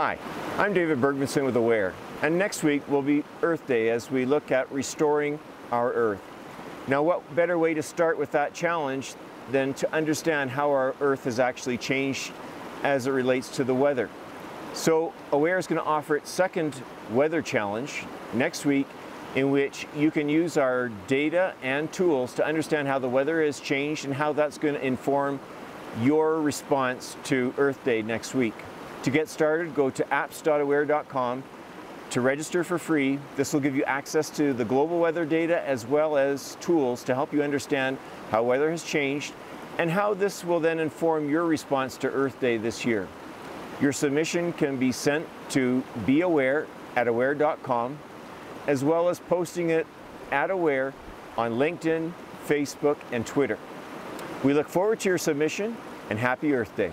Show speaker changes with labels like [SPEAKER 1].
[SPEAKER 1] Hi, I'm David Bergmanson with aWhere, and next week will be Earth Day as we look at restoring our Earth. Now what better way to start with that challenge than to understand how our Earth has actually changed as it relates to the weather. So aWhere is going to offer its second weather challenge next week in which you can use our data and tools to understand how the weather has changed and how that's going to inform your response to Earth Day next week. To get started, go to apps.aWhere.com to register for free. This will give you access to the global weather data as well as tools to help you understand how weather has changed and how this will then inform your response to Earth Day this year. Your submission can be sent to beawhere at awhere.com as well as posting it at aWhere on LinkedIn, Facebook, and Twitter. We look forward to your submission and happy Earth Day.